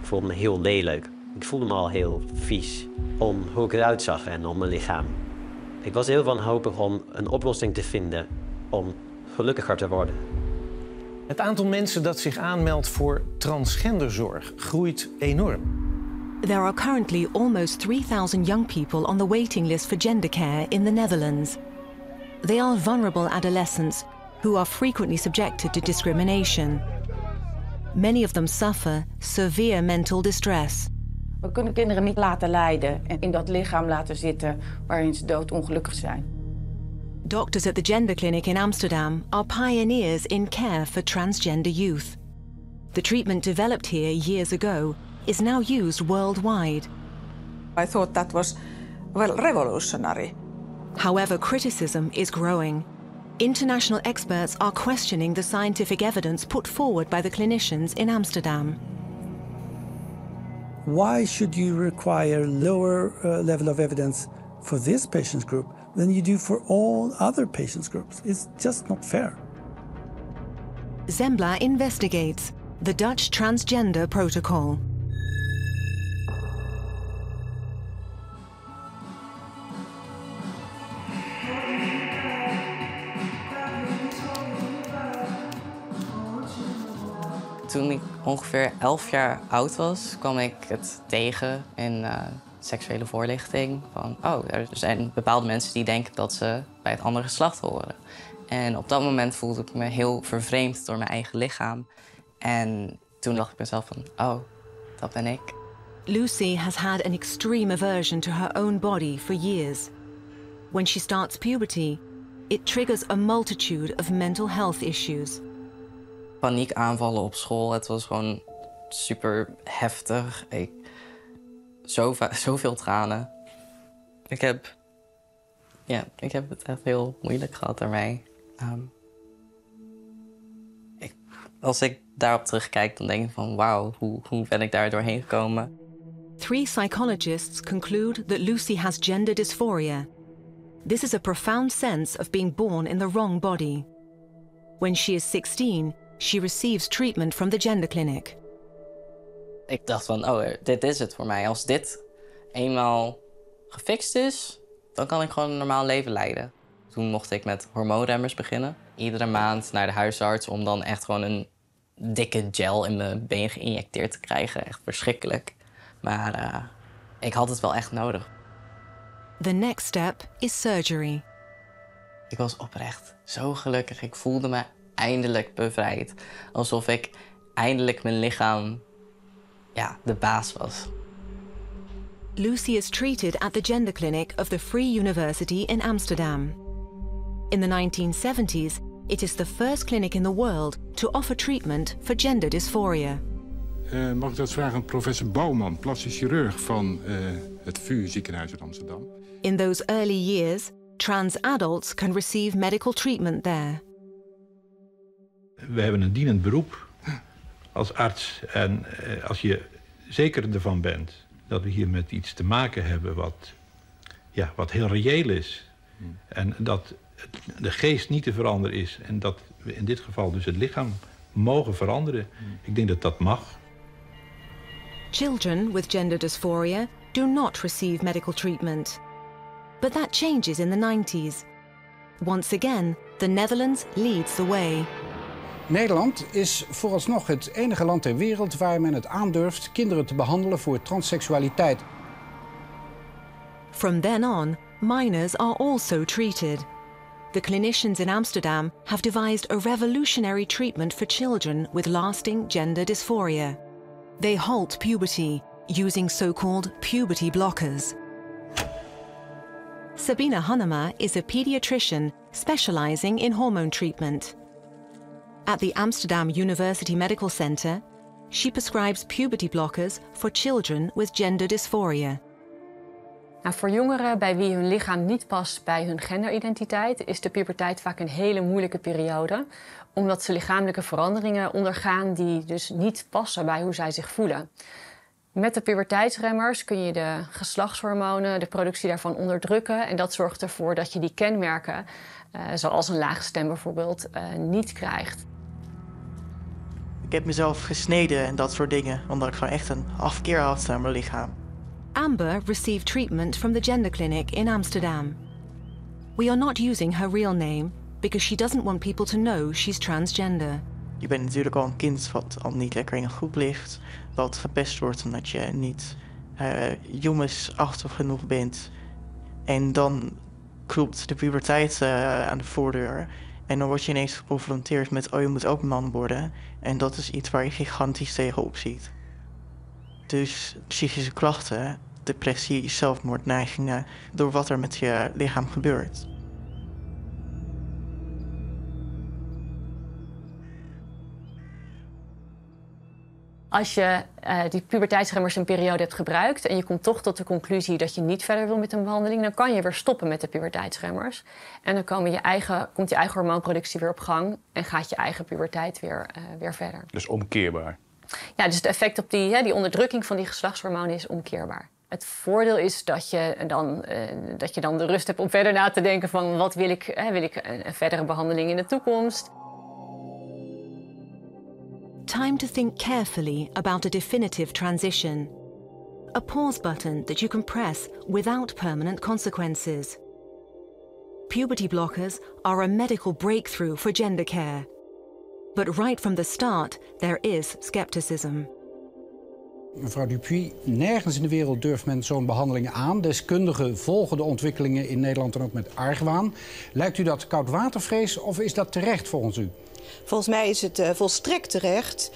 Ik voelde me heel lelijk. Ik voelde me al heel vies om hoe ik eruit zag en om mijn lichaam. Ik was heel wanhopig om een oplossing te vinden om gelukkiger te worden. Het aantal mensen dat zich aanmeldt voor transgenderzorg groeit enorm. There are currently almost 3,000 young people on the waiting list for gender care in the Netherlands. They are vulnerable adolescents who are frequently subjected to discrimination. Many of them suffer severe mental distress. We kunnen kinderen niet laten lijden en in dat lichaam laten zitten waarin ze doodongelukkig zijn. Doctors at the Gender Clinic in Amsterdam are pioneers in care for transgender youth. The treatment developed here years ago is now used worldwide. I thought that was, well, revolutionary. However, criticism is growing. International experts are questioning the scientific evidence put forward by the clinicians in Amsterdam. Why should you require lower uh, level of evidence for this patients group than you do for all other patients groups? It's just not fair. Zembla investigates the Dutch Transgender Protocol. Toen ik ongeveer 11 jaar oud was, kwam ik het tegen in uh, seksuele voorlichting. Van, oh, er zijn bepaalde mensen die denken dat ze bij het andere geslacht horen. En op dat moment voelde ik me heel vervreemd door mijn eigen lichaam. En toen dacht ik mezelf van, oh, dat ben ik. Lucy has had an extreme aversion to her own body for years. When she starts puberty, it triggers a multitude of mental health issues. Paniekaanvallen op school, het was gewoon super heftig. Ik, zo zoveel tranen. Ik heb, ja, ik heb het echt heel moeilijk gehad daarmee. Um, ik, als ik daarop terugkijk, dan denk ik van wauw, hoe, hoe ben ik daar doorheen gekomen? Three psychologists conclude that Lucy has gender dysphoria. This is a profound sense of being born in the wrong body. When she is 16, she receives treatment from the gender clinic. Ik dacht van, oh, dit is het voor mij. Als dit eenmaal gefixt is, dan kan ik gewoon een normaal leven leiden. Toen mocht ik met hormoonremmers beginnen. Iedere maand naar de huisarts om dan echt gewoon een dikke gel in mijn been geïnjecteerd te krijgen. Echt verschrikkelijk. Maar uh, ik had het wel echt nodig. The next step is surgery. Ik was oprecht zo gelukkig. Ik voelde me eindelijk bevrijd. Alsof ik eindelijk mijn lichaam ja, de baas was. Lucy is treated at the gender clinic of the Free University in Amsterdam. In the 1970s, it is the first clinic in the world to offer treatment for gender dysphoria. Uh, mag ik dat vragen aan professor Bouwman, plastisch chirurg van uh, het VU ziekenhuis in Amsterdam? In those early years, trans adults can receive medical treatment there. We hebben een dienend beroep als arts. En uh, als je zeker ervan bent dat we hier met iets te maken hebben wat, ja, wat heel reëel is. Hmm. En dat de geest niet te veranderen is. En dat we in dit geval dus het lichaam mogen veranderen. Hmm. Ik denk dat dat mag. Children with gender dysphoria do not receive medical treatment. But that changes in the 90s. Once again, the Netherlands leads the way. Nederland is vooralsnog het enige land ter wereld waar men het aandurft kinderen te behandelen voor transseksualiteit. From then on, minors are also treated. The clinicians in Amsterdam have devised a revolutionary treatment for children with lasting gender dysphoria. They halt puberty using so-called puberty blockers. Sabina Hanema is a pediatrician specializing in hormone treatment. At the Amsterdam University Medical Center, she prescribes puberty blockers for children with gender dysphoria. Nou, voor jongeren bij wie hun lichaam niet past bij hun genderidentiteit, is de puberteit vaak een hele moeilijke periode, omdat ze lichamelijke veranderingen ondergaan die dus niet passen bij hoe zij zich voelen. Met de puberteitsremmers kun je de geslachtshormonen, de productie daarvan onderdrukken. En dat zorgt ervoor dat je die kenmerken, uh, zoals een lage stem bijvoorbeeld, uh, niet krijgt. Ik heb mezelf gesneden en dat soort dingen, omdat ik gewoon echt een afkeer had naar mijn lichaam. Amber received treatment from the gender clinic in Amsterdam. We are not using her real name because she doesn't want people to know she's transgender. Je bent natuurlijk al een kind wat al niet lekker in een groep ligt, dat gepest wordt omdat je niet uh, jongensachtig genoeg bent. En dan klopt de puberteit uh, aan de voordeur. En dan word je ineens geconfronteerd met, oh je moet ook man worden. En dat is iets waar je gigantisch tegenop ziet. Dus psychische klachten, depressie, zelfmoordneigingen, door wat er met je lichaam gebeurt. Als je uh, die puberteitsremmers een periode hebt gebruikt en je komt toch tot de conclusie dat je niet verder wil met een behandeling, dan kan je weer stoppen met de puberteitsremmers. En dan komen je eigen, komt je eigen hormoonproductie weer op gang en gaat je eigen puberteit weer, uh, weer verder. Dus omkeerbaar? Ja, dus het effect op die, hè, die onderdrukking van die geslachtshormonen is omkeerbaar. Het voordeel is dat je, dan, uh, dat je dan de rust hebt om verder na te denken van wat wil ik, hè, wil ik een, een verdere behandeling in de toekomst. Time to think carefully about a definitive transition. A pause button that you can press without permanent consequences. Puberty blockers are a medical breakthrough for gender care. But right from the start, there is skepticism. Mevrouw Dupuy, nergens in de wereld durft men zo'n behandeling aan. Deskundigen volgen de ontwikkelingen in Nederland dan ook met argwaan. Lijkt u dat koudwatervrees of is dat terecht volgens u? Volgens mij is het uh, volstrekt terecht.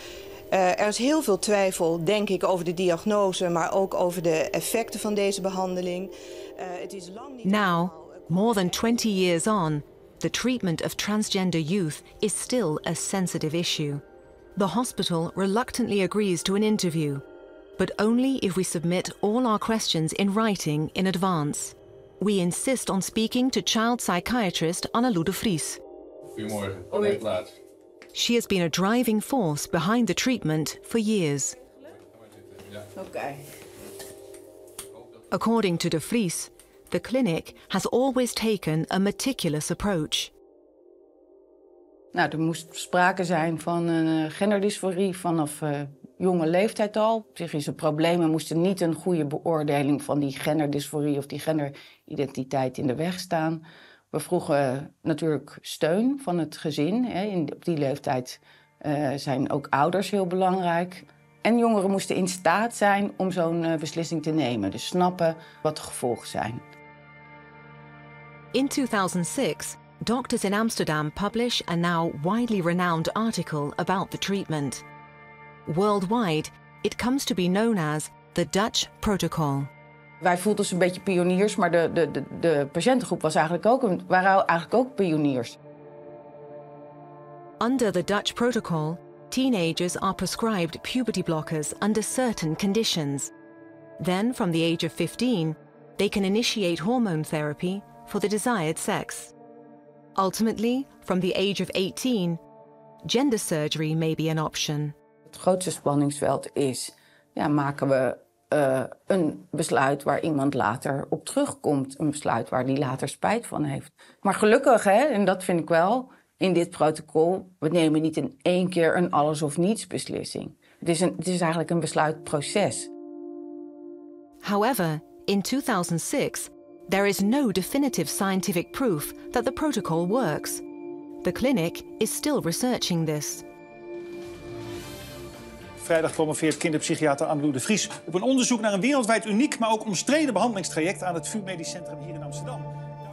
Uh, er is heel veel twijfel, denk ik, over de diagnose, maar ook over de effecten van deze behandeling. Uh, het is lang niet Now, more than 20 years on, the treatment of transgender youth is still a sensitive issue. The hospital reluctantly agrees to an interview, but only if we submit all our questions in writing in advance. We insist on speaking to child psychiatrist Annalou de Vries. Goedemorgen, Hoi. plaats. She has been a driving force behind the treatment for years. Okay. According to De Vries, the clinic has always taken a meticulous approach. Nou, er moest sprake zijn van een genderdysforie vanaf uh, jonge leeftijd al. Psychische problemen moesten niet een goede beoordeling van die genderdysforie of die genderidentiteit in de weg staan. We vroegen natuurlijk steun van het gezin. Hè. In, op die leeftijd uh, zijn ook ouders heel belangrijk. En jongeren moesten in staat zijn om zo'n uh, beslissing te nemen. Dus snappen wat de gevolgen zijn. In 2006, doctors in Amsterdam publish a now widely renowned article about the treatment. Worldwide, it comes to be known as the Dutch Protocol. Wij voelden ons een beetje pioniers, maar de, de, de, de patiëntengroep was eigenlijk ook, een, waren eigenlijk ook pioniers. Under the Dutch protocol, teenagers are prescribed puberty blockers under certain conditions. Then, from the age of 15, they can initiate hormone therapy for the desired sex. Ultimately, from the age of 18, gender surgery may be an option. Het grootste spanningsveld is, ja, maken we uh, een besluit waar iemand later op terugkomt. Een besluit waar die later spijt van heeft. Maar gelukkig, hè, en dat vind ik wel, in dit protocol, we nemen niet in één keer een alles of niets beslissing. Het is, een, het is eigenlijk een besluitproces. However, in 2006, there is no definitive scientific proof that the protocol works. The clinic is still researching this. Vrijdag promoveert kinderpsychiater Annelou de Vries op een onderzoek naar een wereldwijd uniek, maar ook omstreden behandelingstraject aan het VU Medisch Centrum hier in Amsterdam.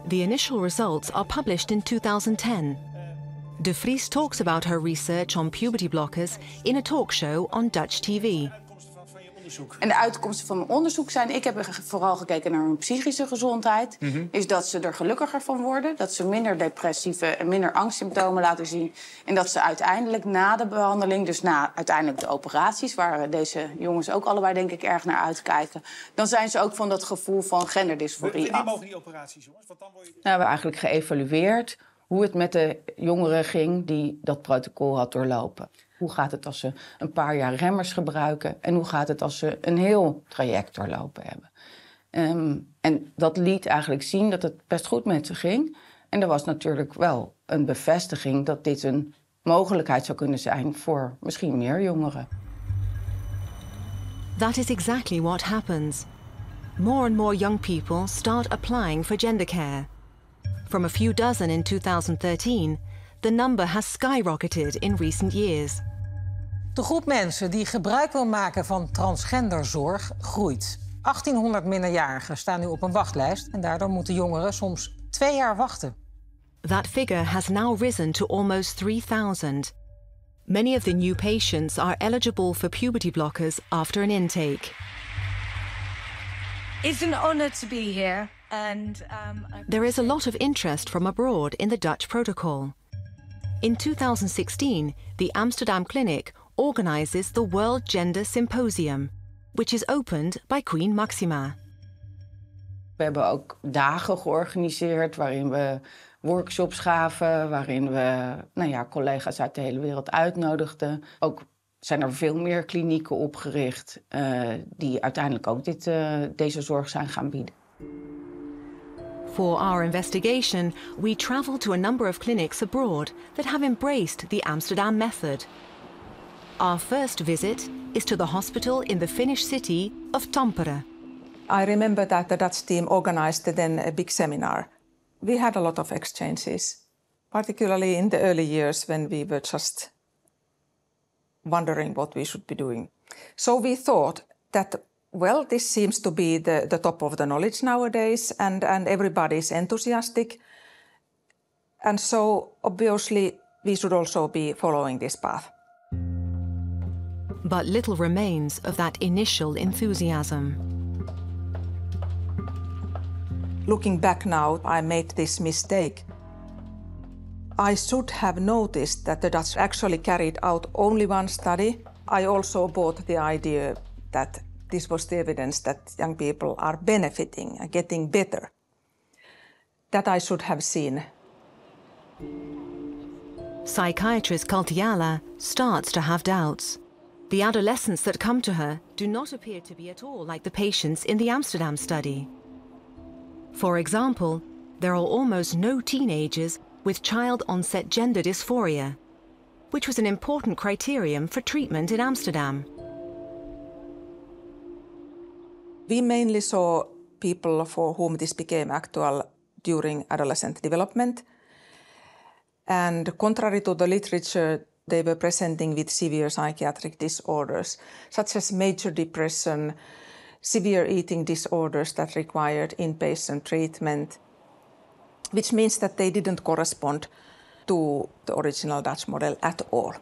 The initial results are published in 2010. De Vries talks about her research on puberty blockers in a talk show on Dutch TV. En de uitkomsten van mijn onderzoek zijn... ik heb vooral gekeken naar hun psychische gezondheid... Mm -hmm. is dat ze er gelukkiger van worden. Dat ze minder depressieve en minder angstsymptomen laten zien. En dat ze uiteindelijk na de behandeling... dus na uiteindelijk de operaties... waar deze jongens ook allebei denk ik erg naar uitkijken... dan zijn ze ook van dat gevoel van genderdysforie af. mogen die operaties, jongens? Want dan word je... Nou, we hebben eigenlijk geëvalueerd hoe het met de jongeren ging... die dat protocol had doorlopen. Hoe gaat het als ze een paar jaar remmers gebruiken? En hoe gaat het als ze een heel traject doorlopen hebben? Um, en dat liet eigenlijk zien dat het best goed met ze ging. En er was natuurlijk wel een bevestiging dat dit een mogelijkheid zou kunnen zijn voor misschien meer jongeren. That is exactly what happens. More and more young people start applying for gender care. From a few dozen in 2013, the number has skyrocketed in recent years. De groep mensen die gebruik wil maken van transgenderzorg groeit. 1800 minderjarigen staan nu op een wachtlijst en daardoor moeten jongeren soms twee jaar wachten. That figure has now risen to almost 3,000. Many of the new patients are eligible for puberty blockers after an intake. It's an honor to be here, and um, There is a lot of interest from abroad in the Dutch protocol. In 2016, the Amsterdam Clinic organizes the World Gender Symposium, which is opened by Queen Maxima. We hebben ook dagen georganiseerd waarin we workshops gaven, waarin we nou ja, collega's uit de hele wereld uitnodigden. Ook zijn er veel meer klinieken opgericht eh, die uiteindelijk ook dit, eh, deze zorg zijn gaan bieden. For our investigation, we travel to a number of clinics abroad that have embraced the Amsterdam method. Our first visit is to the hospital in the Finnish city of Tampere. I remember that the Dutch team organized then a big seminar. We had a lot of exchanges, particularly in the early years when we were just wondering what we should be doing. So we thought that, well, this seems to be the, the top of the knowledge nowadays, and, and everybody's enthusiastic. And so obviously, we should also be following this path. But little remains of that initial enthusiasm. Looking back now, I made this mistake. I should have noticed that the Dutch actually carried out only one study. I also bought the idea that this was the evidence that young people are benefiting and getting better. That I should have seen. Psychiatrist Kaltiala starts to have doubts. The adolescents that come to her do not appear to be at all like the patients in the Amsterdam study. For example, there are almost no teenagers with child onset gender dysphoria, which was an important criterion for treatment in Amsterdam. We mainly saw people for whom this became actual during adolescent development. And contrary to the literature, they were presenting with severe psychiatric disorders, such as major depression, severe eating disorders that required inpatient treatment, which means that they didn't correspond to the original Dutch model at all.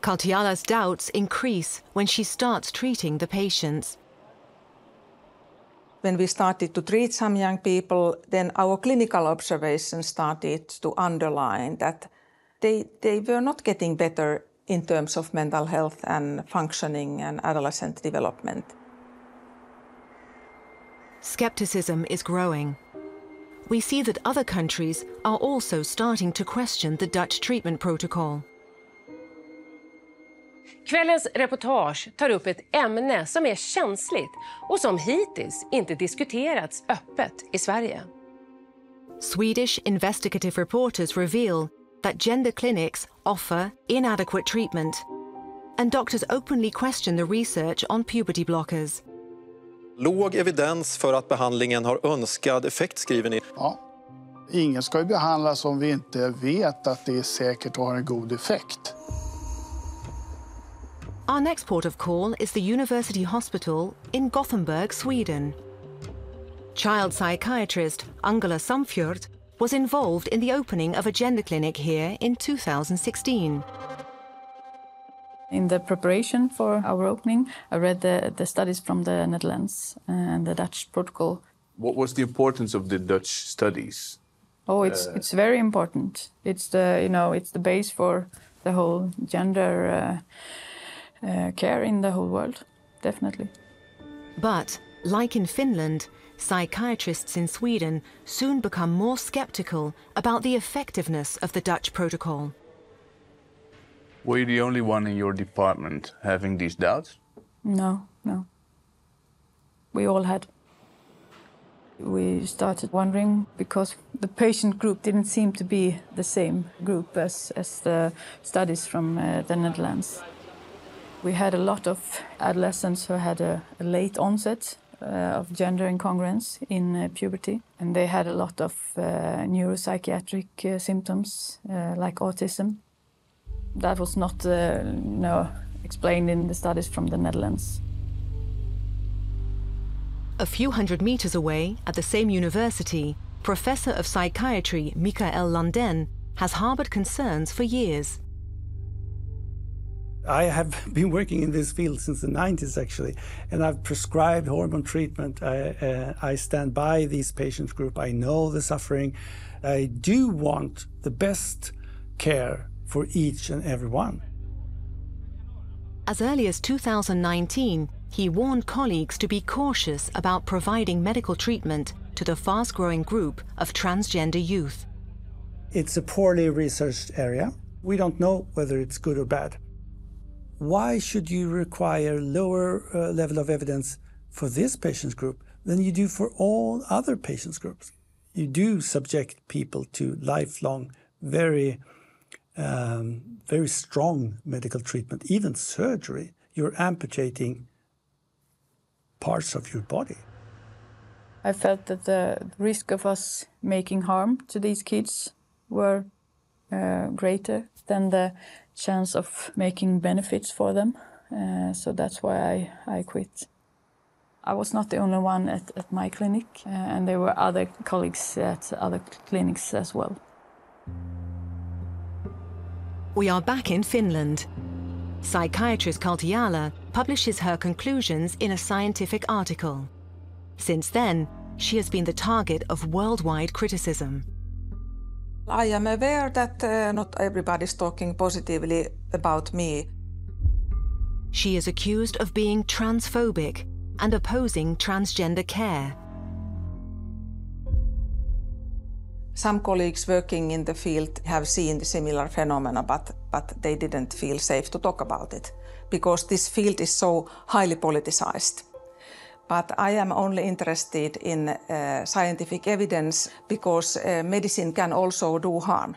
Kaltiala's doubts increase when she starts treating the patients. When we started to treat some young people, then our clinical observations started to underline that they, they were not getting better in terms of mental health and functioning and adolescent development. Skepticism is growing. We see that other countries are also starting to question the Dutch treatment protocol. Kvällens reportage tar upp ett ämne som är känsligt och som hittills inte diskuterats öppet i Sverige. Swedish investigative reporters reveal that gender clinics offer inadequate treatment, and doctors openly question the research on puberty blockers. Låg evidens för att behandlingen har önskad effekt, skriver ni. Ja. Ingen ska ju behandlas om vi inte vet att det är säkert och har en god effekt. Our next port of call is the University Hospital in Gothenburg, Sweden. Child psychiatrist Angela Sumfjord was involved in the opening of a gender clinic here in 2016. In the preparation for our opening, I read the, the studies from the Netherlands and the Dutch protocol. What was the importance of the Dutch studies? Oh, it's Uh, it's very important. It's the you know it's the base for the whole gender uh, uh, care in the whole world, definitely. But, like in Finland, psychiatrists in Sweden soon become more skeptical about the effectiveness of the Dutch protocol. Were you the only one in your department having these doubts? No, no. We all had. We started wondering because the patient group didn't seem to be the same group as, as the studies from uh, the Netherlands. We had a lot of adolescents who had a, a late onset of gender incongruence in uh, puberty, and they had a lot of uh, neuropsychiatric uh, symptoms uh, like autism. That was not uh, no, explained in the studies from the Netherlands. A few hundred meters away, at the same university, Professor of Psychiatry Michael Landen has harbored concerns for years. I have been working in this field since the 90s, actually, and I've prescribed hormone treatment. I, uh, I stand by these patients group. I know the suffering. I do want the best care for each and every one. As early as 2019, he warned colleagues to be cautious about providing medical treatment to the fast growing group of transgender youth. It's a poorly researched area. We don't know whether it's good or bad. Why should you require lower uh, level of evidence for this patients group than you do for all other patients groups? You do subject people to lifelong, very, um, very strong medical treatment, even surgery. You're amputating parts of your body. I felt that the risk of us making harm to these kids were uh, greater than the chance of making benefits for them. Uh, so that's why I, I quit. I was not the only one at, at my clinic, uh, and there were other colleagues at other clinics as well. We are back in Finland. Psychiatrist Kaltiala publishes her conclusions in a scientific article. Since then, she has been the target of worldwide criticism. I am aware that uh, not everybody's talking positively about me. She is accused of being transphobic and opposing transgender care. Some colleagues working in the field have seen the similar phenomena, but, but they didn't feel safe to talk about it because this field is so highly politicized. But I am only interested in uh, scientific evidence because uh, medicine can also do harm.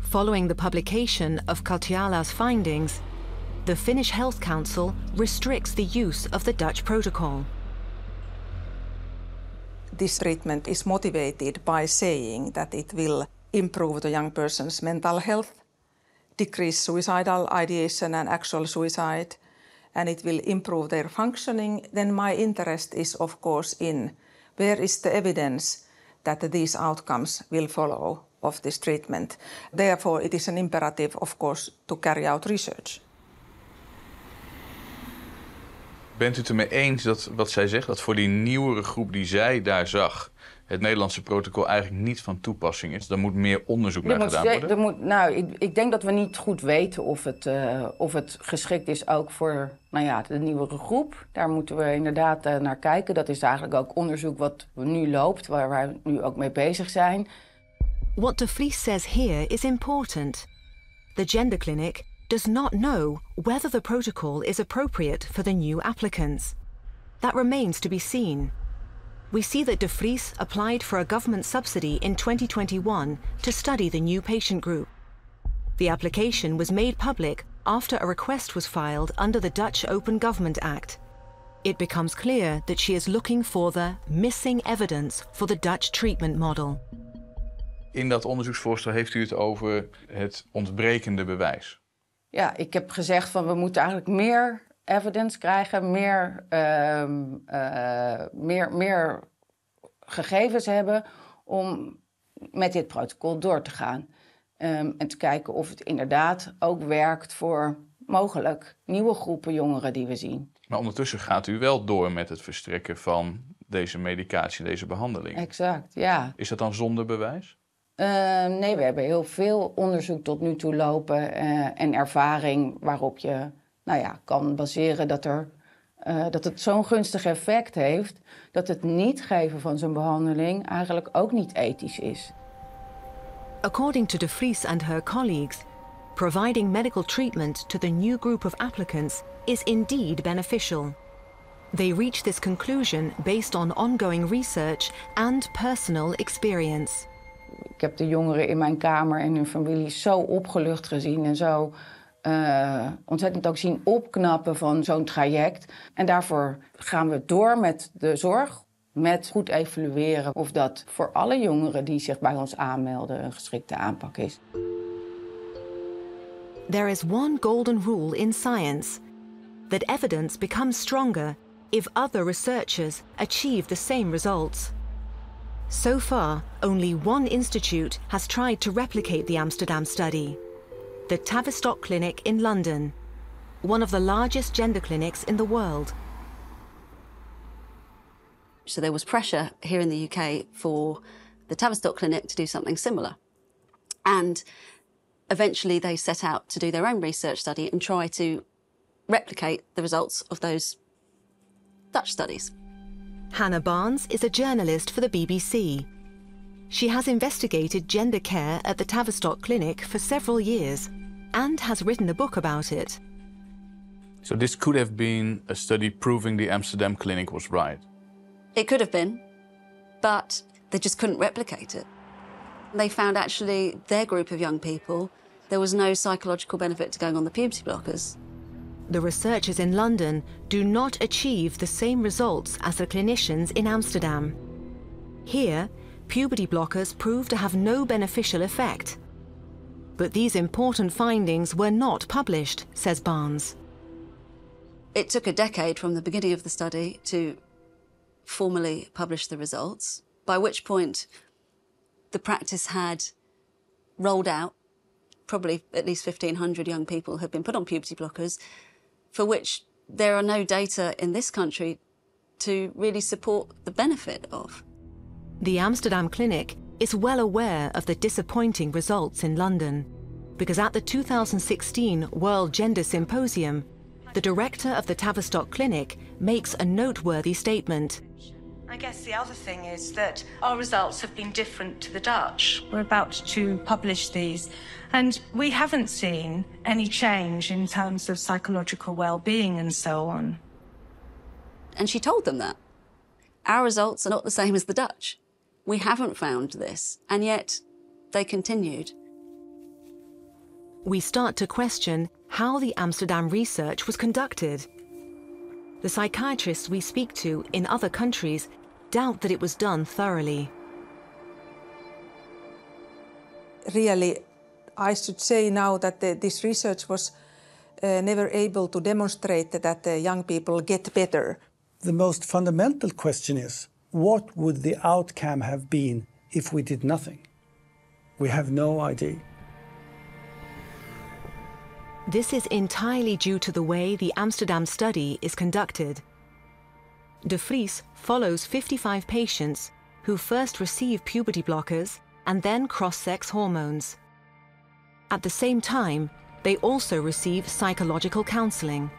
Following the publication of Kaltiala's findings, the Finnish Health Council restricts the use of the Dutch protocol. This treatment is motivated by saying that it will improve the young person's mental health, decrease suicidal ideation and actual suicide, and it will improve their functioning, then my interest is, of course, in where is the evidence that these outcomes will follow of this treatment. Therefore, it is an imperative, of course, to carry out research. Bent u het ermee eens dat wat zij zegt, dat voor die nieuwere groep die zij daar zag, het Nederlandse protocol eigenlijk niet van toepassing is? Er moet meer onderzoek naar moet, gedaan worden? Er moet, nou, ik, ik denk dat we niet goed weten of het, uh, of het geschikt is ook voor nou ja, de nieuwere groep. Daar moeten we inderdaad uh, naar kijken. Dat is eigenlijk ook onderzoek wat nu loopt, waar wij nu ook mee bezig zijn. What de Vries says here is important. The gender clinic does not know whether the protocol is appropriate for the new applicants. That remains to be seen. We see that De Vries applied for a government subsidy in 2021 to study the new patient group. The application was made public after a request was filed under the Dutch Open Government Act. It becomes clear that she is looking for the missing evidence for the Dutch treatment model. In dat onderzoeksvoorstel heeft u het over het ontbrekende bewijs. Ja, ik heb gezegd van we moeten eigenlijk meer evidence krijgen, meer, uh, uh, meer, meer gegevens hebben om met dit protocol door te gaan. Um, en te kijken of het inderdaad ook werkt voor mogelijk nieuwe groepen jongeren die we zien. Maar ondertussen gaat u wel door met het verstrekken van deze medicatie, deze behandeling. Exact, ja. Is dat dan zonder bewijs? Uh, nee, we hebben heel veel onderzoek tot nu toe lopen uh, en ervaring waarop je nou ja, kan baseren dat, er, uh, dat het zo'n gunstig effect heeft dat het niet geven van zo'n behandeling eigenlijk ook niet ethisch is. According to De Vries and her colleagues, providing medical treatment to the new group of applicants is indeed beneficial. They reach this conclusion based on ongoing research and personal experience. Ik heb de jongeren in mijn kamer en hun familie zo opgelucht gezien en zo uh, ontzettend ook zien opknappen van zo'n traject. En daarvoor gaan we door met de zorg, met goed evalueren of dat voor alle jongeren die zich bij ons aanmelden een geschikte aanpak is. There is one golden rule in science that evidence becomes stronger if other researchers achieve the same results. So far, only one institute has tried to replicate the Amsterdam study the Tavistock Clinic in London, one of the largest gender clinics in the world. So there was pressure here in the UK for the Tavistock Clinic to do something similar. And eventually they set out to do their own research study and try to replicate the results of those Dutch studies. Hannah Barnes is a journalist for the BBC. She has investigated gender care at the Tavistock Clinic for several years and has written a book about it. So this could have been a study proving the Amsterdam clinic was right. It could have been, but they just couldn't replicate it. They found actually their group of young people, there was no psychological benefit to going on the puberty blockers. The researchers in London do not achieve the same results as the clinicians in Amsterdam. Here, puberty blockers proved to have no beneficial effect. But these important findings were not published, says Barnes. It took a decade from the beginning of the study to formally publish the results, by which point the practice had rolled out. Probably at least 1,500 young people have been put on puberty blockers, for which there are no data in this country to really support the benefit of. The Amsterdam Clinic is well aware of the disappointing results in London because at the 2016 World Gender Symposium, the director of the Tavistock Clinic makes a noteworthy statement. I guess the other thing is that our results have been different to the Dutch. We're about to publish these, and we haven't seen any change in terms of psychological well-being and so on. And she told them that. Our results are not the same as the Dutch. We haven't found this, and yet they continued. We start to question how the Amsterdam research was conducted. The psychiatrists we speak to in other countries doubt that it was done thoroughly. Really, I should say now that the, this research was uh, never able to demonstrate that the young people get better. The most fundamental question is what would the outcome have been if we did nothing? We have no idea. This is entirely due to the way the Amsterdam study is conducted. De Vries follows 55 patients who first receive puberty blockers and then cross-sex hormones. At the same time, they also receive psychological counseling.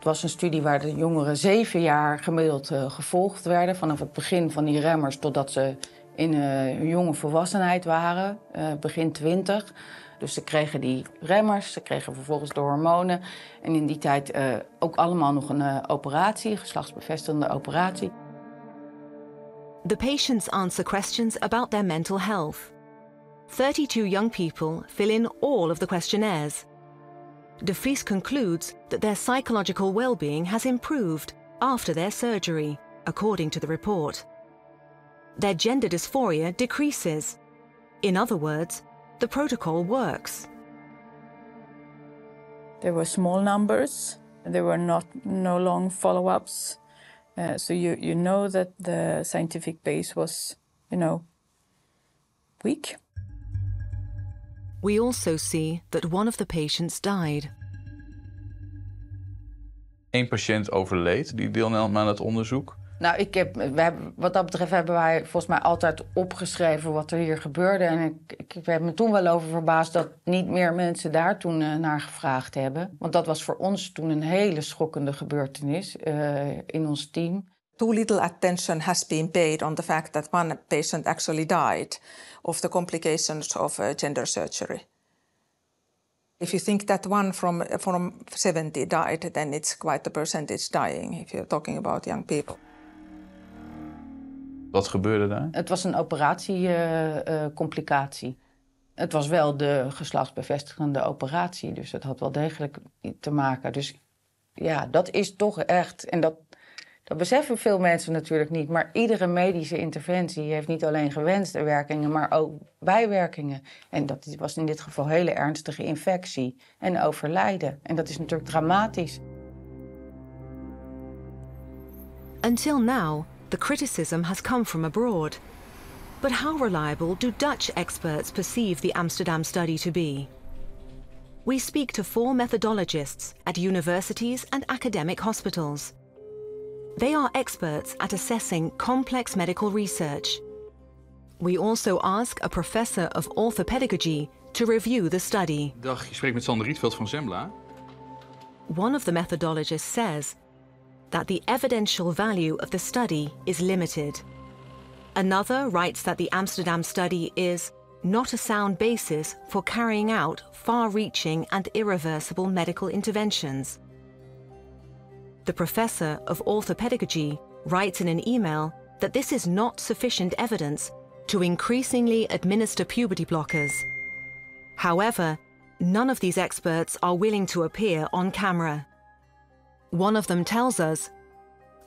Het was een studie waar de jongeren zeven jaar gemiddeld uh, gevolgd werden. Vanaf het begin van die remmers totdat ze in uh, jonge volwassenheid waren, uh, begin twintig. Dus ze kregen die remmers, ze kregen vervolgens de hormonen. En in die tijd ook allemaal nog een operatie, geslachtsbevestigende operatie. The patients answer questions about their mental health. 32 young people fill in all of the questionnaires. De Vries concludes that their psychological well-being has improved after their surgery, according to the report. Their gender dysphoria decreases. In other words, the protocol works. There were small numbers. There were not no long follow-ups. Uh, so you you know that the scientific base was, you know, weak. We also see that one of the patients died. Eén patiënt overleed die deelnam aan het onderzoek. Nou, ik heb, we hebben, wat dat betreft hebben wij volgens mij altijd opgeschreven wat er hier gebeurde. En ik, ik heb me toen wel over verbaasd dat niet meer mensen daar toen uh, naar gevraagd hebben. Want dat was voor ons toen een hele schokkende gebeurtenis uh, in ons team. Too little attention has been paid on the fact that one patient actually died of the complications of uh, gender surgery. If you think that one from, from 70 died, then it's quite a percentage dying if you're talking about young people. Wat gebeurde daar? Het was een operatiecomplicatie. het was wel de geslachtsbevestigende operatie, dus dat had wel degelijk te maken. Dus ja, dat is toch echt, en dat, dat beseffen veel mensen natuurlijk niet, maar iedere medische interventie heeft niet alleen gewenste werkingen, maar ook bijwerkingen. En dat was in dit geval hele ernstige infectie en overlijden. En dat is natuurlijk dramatisch. Until now, the criticism has come from abroad. But how reliable do Dutch experts perceive the Amsterdam study to be? We speak to four methodologists at universities and academic hospitals. They are experts at assessing complex medical research. We also ask a professor of orthopedagogy to review the study. Dag, je spreekt met Sander Rietveld van Zembla. One of the methodologists says that the evidential value of the study is limited. Another writes that the Amsterdam study is not a sound basis for carrying out far reaching and irreversible medical interventions. The professor of orthopedagogy writes in an email that this is not sufficient evidence to increasingly administer puberty blockers. However, none of these experts are willing to appear on camera. One of them tells us,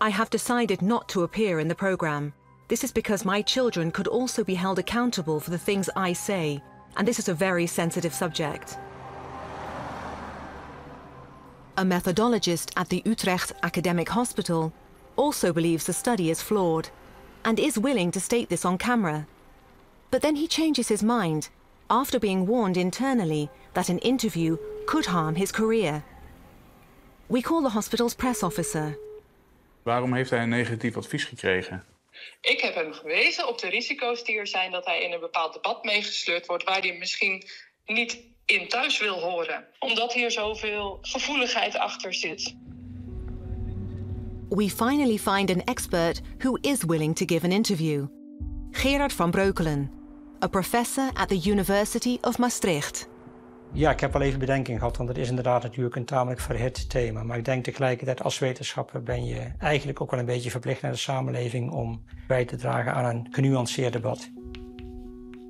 I have decided not to appear in the programme. This is because my children could also be held accountable for the things I say, and this is a very sensitive subject. A methodologist at the Utrecht Academic Hospital also believes the study is flawed and is willing to state this on camera. But then he changes his mind after being warned internally that an interview could harm his career. We call the hospital's press officer. Waarom heeft hij een negatief advies gekregen? Ik heb hem gewezen op de risico's die er zijn dat hij in een bepaald debat meegesleurd wordt waar hij misschien niet in thuis wil horen, omdat hier zoveel gevoeligheid achter zit. We finally find an expert who is willing to give an interview. Gerard van Breukelen, a professor at the University of Maastricht. Ja, ik heb wel even bedenking gehad, want het is inderdaad natuurlijk een tamelijk verhit thema. Maar ik denk tegelijkertijd als wetenschapper ben je eigenlijk ook wel een beetje verplicht naar de samenleving om bij te dragen aan een genuanceerd debat.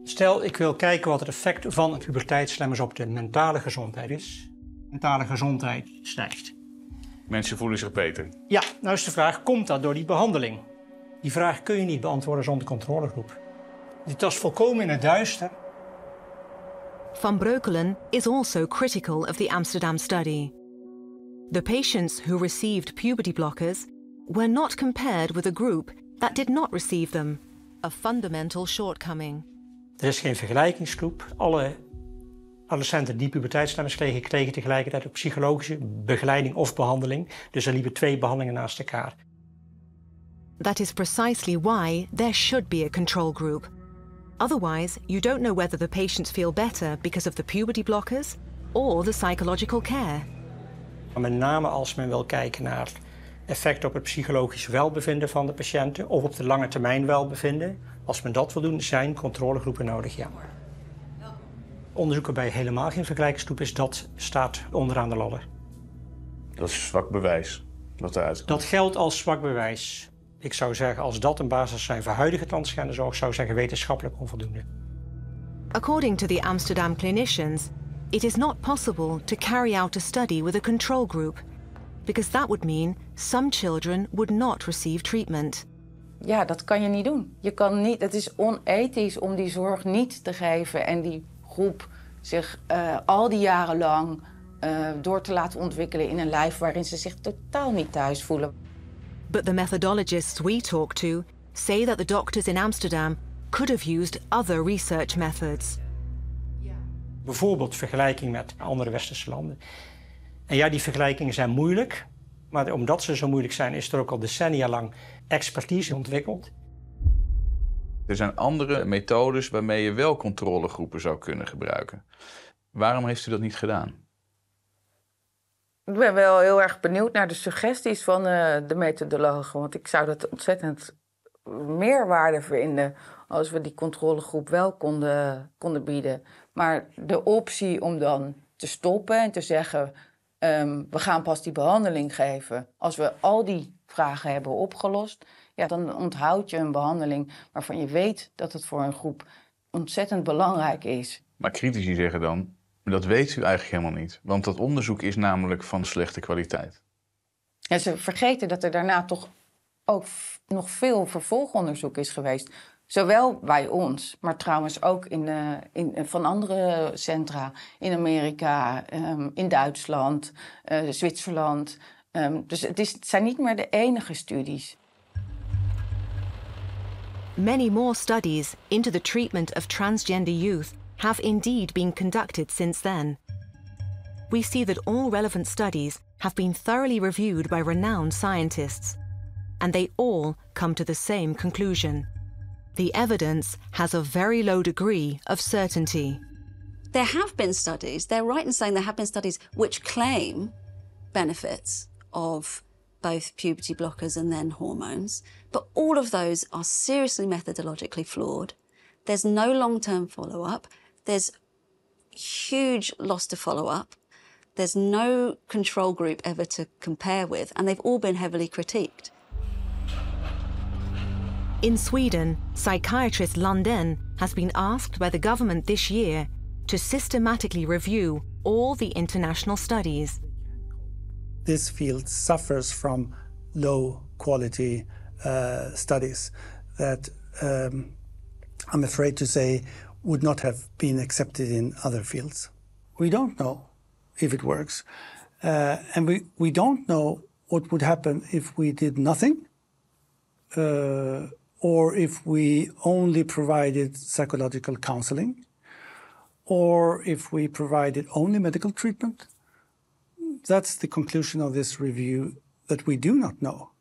Stel, ik wil kijken wat het effect van puberteitslemmers op de mentale gezondheid is. Mentale gezondheid stijgt. Mensen voelen zich beter. Ja, nou is de vraag, komt dat door die behandeling? Die vraag kun je niet beantwoorden zonder controlegroep. Dit was volkomen in het duister. Van Breukelen is also critical of the Amsterdam study. The patients who received puberty blockers were not compared with a group that did not receive them, a fundamental shortcoming. Er is geen vergelijkingsgroep. Alle adolescenten die puberteitslemmers kregen, kregen tegelijkertijd ook psychologische begeleiding of behandeling. Dus er liepen twee behandelingen naast elkaar. That is precisely why there should be a control group. Otherwise, you don't know whether the patients feel better because of the puberty blockers or the psychological care. Met name als men wil kijken naar effect op het psychologisch welbevinden van de patiënten of op de lange termijn welbevinden. Als men dat wil doen, zijn controlegroepen nodig, ja. Onderzoek waarbij helemaal geen vergelijkingsgroep is, dat staat onderaan de ladder. Dat is zwak bewijs wat eruit komt. Dat geldt als zwak bewijs. Ik zou zeggen, als dat een basis zijn voor huidige transgenderzorg, zou ik zeggen wetenschappelijk onvoldoende. According to the Amsterdam clinicians, it is not possible to carry out a study with a control group because that would mean some children would not receive treatment. Ja, dat kan je niet doen. Je kan niet, het is onethisch om die zorg niet te geven en die groep zich uh, al die jaren lang uh, door te laten ontwikkelen in een lijf waarin ze zich totaal niet thuis voelen. But the methodologists we talk to say that the doctors in Amsterdam could have used other research methods. Bijvoorbeeld vergelijking met andere westerse landen. En ja, die vergelijkingen zijn moeilijk. Maar omdat ze zo moeilijk zijn, is er ook al decennia lang expertise ontwikkeld. Er zijn andere methodes waarmee je wel controlegroepen zou kunnen gebruiken. Waarom heeft u dat niet gedaan? Ik ben wel heel erg benieuwd naar de suggesties van uh, de methodologen. Want ik zou dat ontzettend meerwaarde vinden als we die controlegroep wel konden, konden bieden. Maar de optie om dan te stoppen en te zeggen: ehm, we gaan pas die behandeling geven als we al die vragen hebben opgelost. Ja, dan onthoud je een behandeling waarvan je weet dat het voor een groep ontzettend belangrijk is. Maar critici zeggen dan, dat weet u eigenlijk helemaal niet. Want dat onderzoek is namelijk van slechte kwaliteit. Ja, ze vergeten dat er daarna toch ook nog veel vervolgonderzoek is geweest. Zowel bij ons, maar trouwens ook in, de, in, van andere centra. In Amerika, um, in Duitsland, uh, Zwitserland. Um, dus het, is, het zijn niet meer de enige studies. Many more studies into the treatment of transgender youth have indeed been conducted since then. We see that all relevant studies have been thoroughly reviewed by renowned scientists, and they all come to the same conclusion. The evidence has a very low degree of certainty. There have been studies, they're right in saying there have been studies which claim benefits of both puberty blockers and then hormones, but all of those are seriously methodologically flawed. There's no long term follow up, there's huge loss to follow up, there's no control group ever to compare with, and they've all been heavily critiqued. In Sweden, psychiatrist Lundin has been asked by the government this year to systematically review all the international studies. This field suffers from low quality uh, studies that um, I'm afraid to say would not have been accepted in other fields. We don't know if it works. Uh, and we, we don't know what would happen if we did nothing uh, or if we only provided psychological counseling or if we provided only medical treatment. That's the conclusion of this review that we do not know.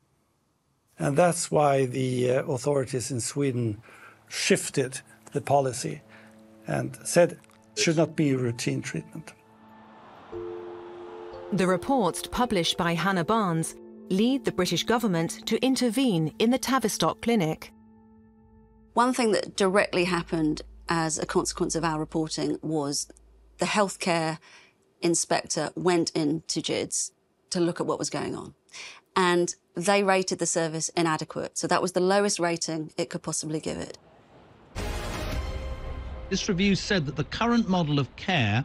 And that's why the uh, authorities in Sweden shifted the policy and said it should not be routine treatment. The reports published by Hannah Barnes lead the British government to intervene in the Tavistock clinic. One thing that directly happened as a consequence of our reporting was the healthcare inspector went into JIDS to look at what was going on. And they rated the service inadequate. So that was the lowest rating it could possibly give it. This review said that the current model of care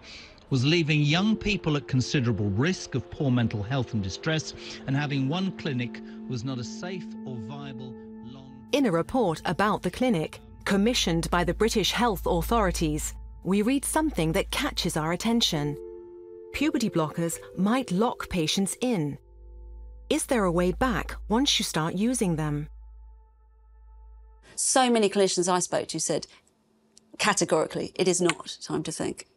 was leaving young people at considerable risk of poor mental health and distress, and having one clinic was not a safe or viable long. In a report about the clinic, commissioned by the British health authorities, we read something that catches our attention. Puberty blockers might lock patients in. Is there a way back once you start using them? So many clinicians I spoke to said categorically, it is not time to think.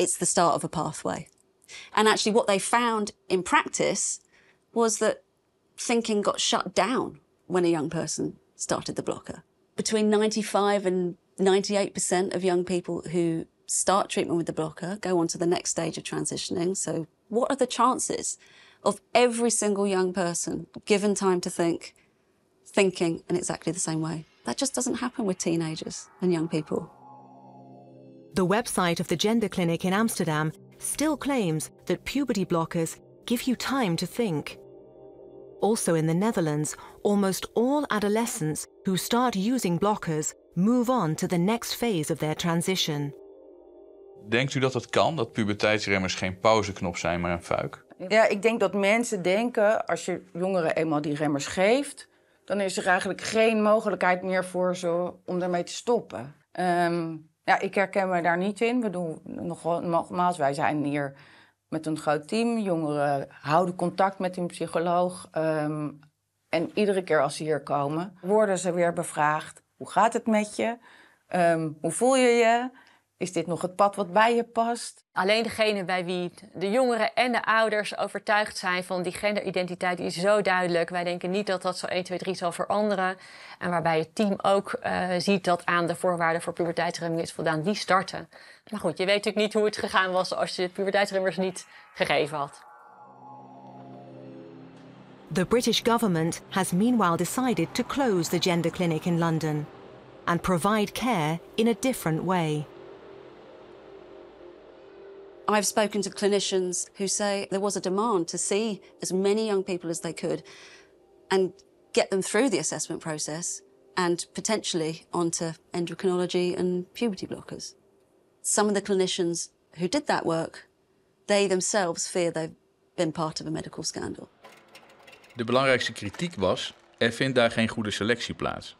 It's the start of a pathway. And actually, what they found in practice was that thinking got shut down when a young person started the blocker. Between 95 and 98% of young people who start treatment with the blocker go on to the next stage of transitioning. So, what are the chances of every single young person given time to think, thinking in exactly the same way? That just doesn't happen with teenagers and young people. The website of the Gender Clinic in Amsterdam still claims that puberty blockers give you time to think. Also in the Netherlands, almost all adolescents who start using blockers move on to the next phase of their transition. Denkt u dat het kan, dat puberteitsremmers geen pauzeknop zijn, maar een fuik? Ja, ik denk dat mensen denken, als je jongeren eenmaal die remmers geeft, dan is er eigenlijk geen mogelijkheid meer voor ze om daarmee te stoppen. Um, ja, ik herken me daar niet in. We doen nog, nogmaals, wij zijn hier met een groot team. Jongeren houden contact met hun psycholoog. Um, en iedere keer als ze hier komen, worden ze weer bevraagd. Hoe gaat het met je? Um, hoe voel je je? Is dit nog het pad wat bij je past? Alleen degene bij wie de jongeren en de ouders overtuigd zijn van die genderidentiteit die is zo duidelijk. Wij denken niet dat dat zo 1, 2, 3 zal veranderen. En waarbij het team ook uh, ziet dat aan de voorwaarden voor puberteitsremming is voldaan, die starten. Maar goed, je weet natuurlijk niet hoe het gegaan was als je puberteitsremmers niet gegeven had. The British government has meanwhile decided to close the gender clinic in London and provide care in a different way. I've spoken to clinicians who say there was a demand to see as many young people as they could and get them through the assessment process and potentially onto endocrinology and puberty blockers. Some of the clinicians who did that work, they themselves fear they've been part of a medical scandal. De belangrijkste kritiek was: er vindt daar geen goede selectie plaats.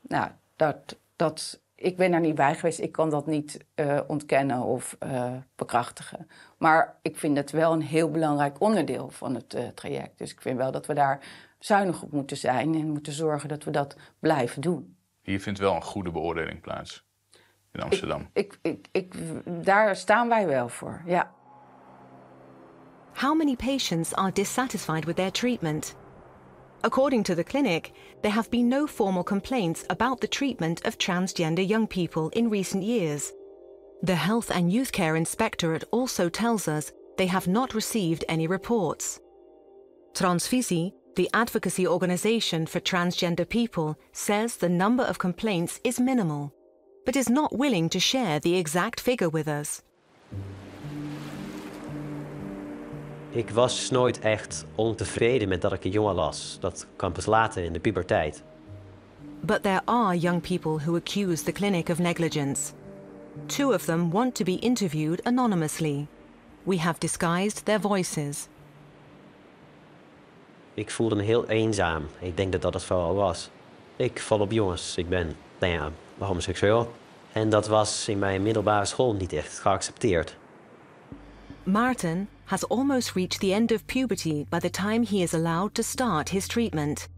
Nou, dat, dat, ik ben er niet bij geweest. Ik kan dat niet uh, ontkennen of uh, bekrachtigen. Maar ik vind het wel een heel belangrijk onderdeel van het uh, traject. Dus ik vind wel dat we daar zuinig op moeten zijn en moeten zorgen dat we dat blijven doen. Hier vindt wel een goede beoordeling plaats in Amsterdam. Ik, ik, ik, daar staan wij wel voor, ja. How many patients are dissatisfied with their treatment? According to the clinic, there have been no formal complaints about the treatment of transgender young people in recent years. The Health and Youth Care Inspectorate also tells us they have not received any reports. Transvisi, the advocacy organisation for transgender people, says the number of complaints is minimal, but is not willing to share the exact figure with us. Ik was nooit echt ontevreden met dat ik een jongen was. Dat kan pas later in de puberteit. But there are young people who accuse the clinic of negligence. Two of them want to be interviewed anonymously. We have disguised their voices. Ik voelde me heel eenzaam. Ik denk dat dat het vooral was. Ik val op jongens. Ik ben, nou ja, homoseksueel. En dat was in mijn middelbare school niet echt geaccepteerd. Martin has almost reached the end of puberty by the time he is allowed to start his treatment.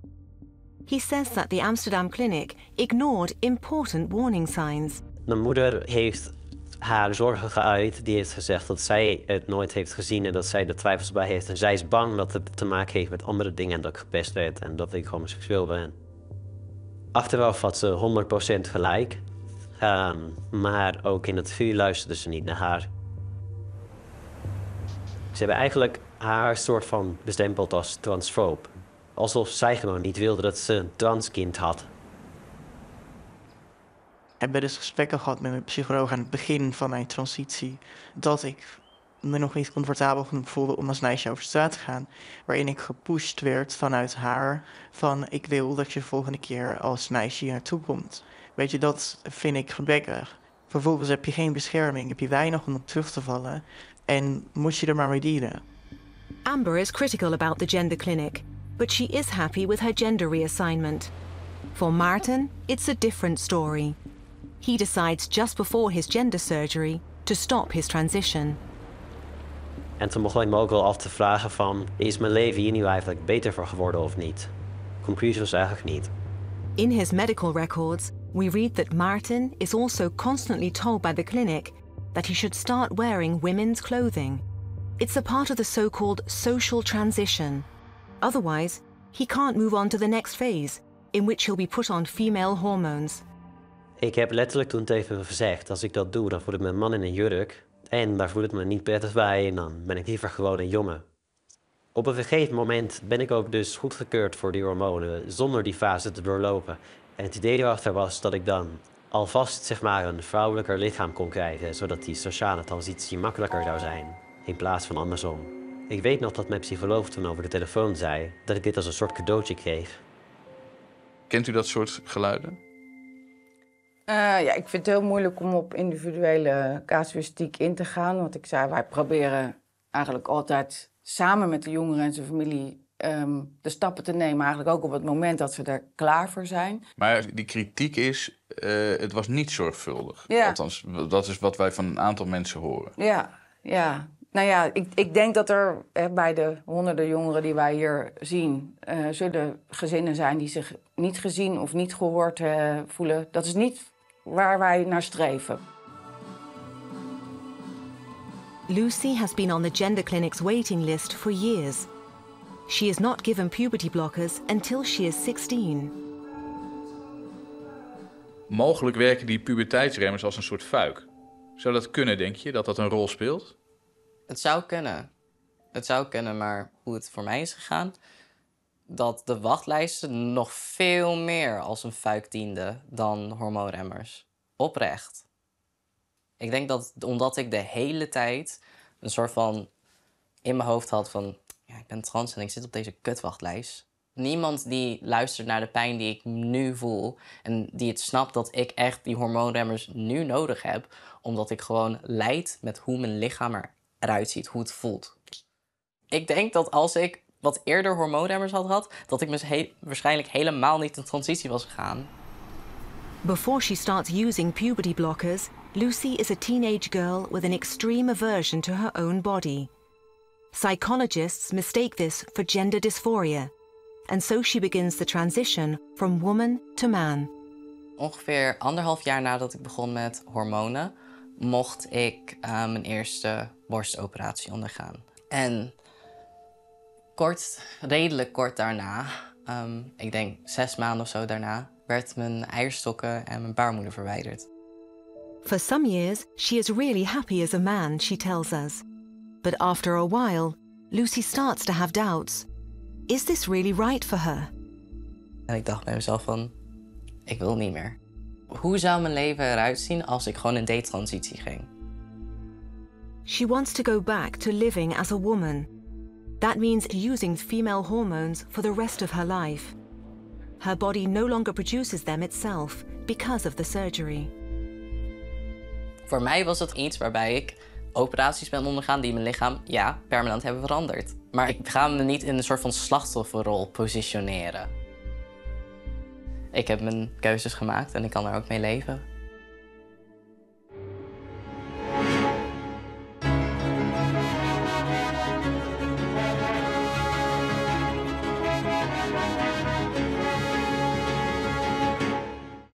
He says that the Amsterdam clinic ignored important warning signs. Mijn moeder heeft haar zorgen geuit. Die heeft gezegd dat zij het nooit heeft gezien en dat zij er twijfels bij heeft. En zij is bang dat het te maken heeft met andere dingen en dat ik gepest werd en dat ik homoseksueel ben. Achteraf had ze 100% gelijk. Um, maar ook in het vuur luisterde ze niet naar haar. Ze hebben eigenlijk haar soort van bestempeld als transfoob. Alsof zij gewoon niet wilde dat ze een transkind had. Ik heb dus gesprekken gehad met mijn psycholoog aan het begin van mijn transitie. Dat ik me nog niet comfortabel genoeg voelde om als meisje over straat te gaan. Waarin ik gepusht werd vanuit haar van ik wil dat je de volgende keer als meisje hier naartoe komt. Weet je, dat vind ik gebrekkig. Vervolgens heb je geen bescherming, heb je weinig om op terug te vallen. En moet je maar mee dealen. Amber is critical about the gender clinic, but she is happy with her gender reassignment. For Martin, it's a different story. He decides just before his gender surgery to stop his transition. En toen begon ik me ook wel af te vragen van... is mijn leven hier nu eigenlijk beter voor geworden of niet? Conclusie was eigenlijk niet. In his medical records, we read that Martin is also constantly told by the clinic that he should start wearing women's clothing. It's a part of the so-called social transition. Otherwise, he can't move on to the next phase, in which he'll be put on female hormones. Ik heb letterlijk toen tegen gezegd, als ik dat doe, dan voel ik een man in een jurk. En daar voel ik me niet prettig bij en dan ben ik liever gewoon een jongen. Op een gegeven moment ben ik ook dus goedgekeurd voor die hormonen, zonder die fase te doorlopen. En het idee erachter was dat ik dan alvast zeg maar een vrouwelijker lichaam kon krijgen, zodat die sociale transitie makkelijker zou zijn, in plaats van andersom. Ik weet nog dat mijn psycholoog toen over de telefoon zei dat ik dit als een soort cadeautje kreeg. Kent u dat soort geluiden? Uh, ja, ik vind het heel moeilijk om op individuele casuïstiek in te gaan. Want ik zei, wij proberen eigenlijk altijd samen met de jongeren en zijn familie um, de stappen te nemen. Eigenlijk ook op het moment dat ze er klaar voor zijn. Maar die kritiek is, uh, het was niet zorgvuldig. Ja. Althans, dat is wat wij van een aantal mensen horen. Ja, ja. Nou ja, ik, ik denk dat er hè, bij de honderden jongeren die wij hier zien... Uh, zullen gezinnen zijn die zich niet gezien of niet gehoord uh, voelen. Dat is niet waar wij naar streven. Lucy has been on the gender clinic's waiting list for years. She is not given puberty blockers until she is 16. Mogelijk werken die puberteitsremmers als een soort fuik. Zou dat kunnen, denk je, dat dat een rol speelt? Het zou kunnen. Het zou kunnen, maar hoe het voor mij is gegaan... dat de wachtlijsten nog veel meer als een fuik dienden dan hormoonremmers. Oprecht. Ik denk dat omdat ik de hele tijd een soort van in mijn hoofd had van... Ja, ik ben trans en ik zit op deze kutwachtlijst. Niemand die luistert naar de pijn die ik nu voel... en die het snapt dat ik echt die hormoonremmers nu nodig heb... omdat ik gewoon leid met hoe mijn lichaam eruit ziet, hoe het voelt. Ik denk dat als ik wat eerder hormoonremmers had gehad... dat ik he- waarschijnlijk helemaal niet in transitie was gegaan. Before she starts using puberty blockers, Lucy is a teenage girl with an extreme aversion to her own body. Psychologists mistake this for gender dysphoria, and so she begins the transition from woman to man. Ongeveer anderhalf jaar nadat ik begon met hormonen, mocht ik eh, mijn eerste borstoperatie ondergaan. En kort, redelijk kort daarna, ehm, ik denk zes maanden of zo daarna, werd mijn eierstokken en mijn baarmoeder verwijderd. For some years, she is really happy as a man, she tells us. But after a while, Lucy starts to have doubts. Is this really right for her? En ik dacht bij mezelf van, ik wil niet meer. Hoe zou mijn leven eruit zien als ik gewoon in detransitie ging? She wants to go back to living as a woman. That means using female hormones for the rest of her life. Her body no longer produces them itself because of the surgery. Voor mij was het iets waarbij ik operaties ben ondergaan die mijn lichaam, ja, permanent hebben veranderd. Maar ik ga me niet in een soort van slachtofferrol positioneren. Ik heb mijn keuzes gemaakt en ik kan er ook mee leven.